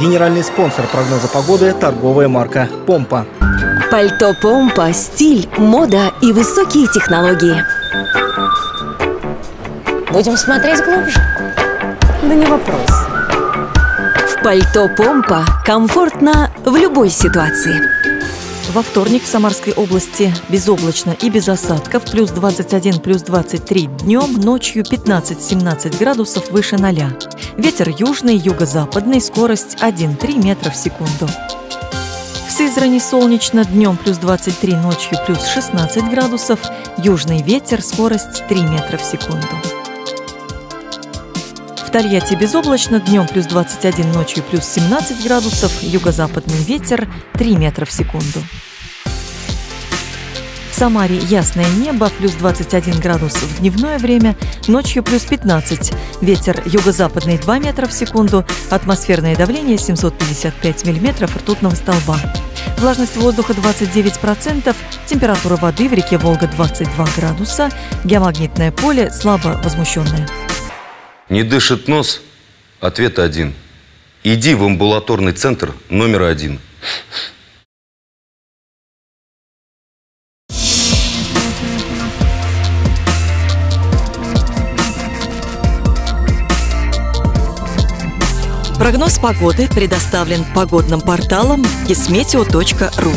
Генеральный спонсор прогноза погоды – торговая марка «Помпа». Пальто Помпа, стиль, мода и высокие технологии. Будем смотреть глубже? Да не вопрос. В пальто Помпа комфортно в любой ситуации. Во вторник в Самарской области безоблачно и без осадков, плюс 21, плюс 23 днем, ночью 15-17 градусов выше ноля. Ветер южный, юго-западный, скорость 1,3 метра в секунду. В Сызрани солнечно, днем плюс 23, ночью плюс 16 градусов, южный ветер, скорость 3 метра в секунду. Тольятти безоблачно, днем плюс 21, ночью плюс 17 градусов, юго-западный ветер 3 метра в секунду. В Самаре ясное небо, плюс 21 градус в дневное время, ночью плюс 15. Ветер юго-западный 2 метра в секунду, атмосферное давление 755 миллиметров ртутного столба. Влажность воздуха 29%, температура воды в реке Волга 22 градуса, геомагнитное поле слабо возмущенное. Не дышит нос? Ответ один. Иди в амбулаторный центр номер один. Прогноз погоды предоставлен погодным порталом kismeteo.ru.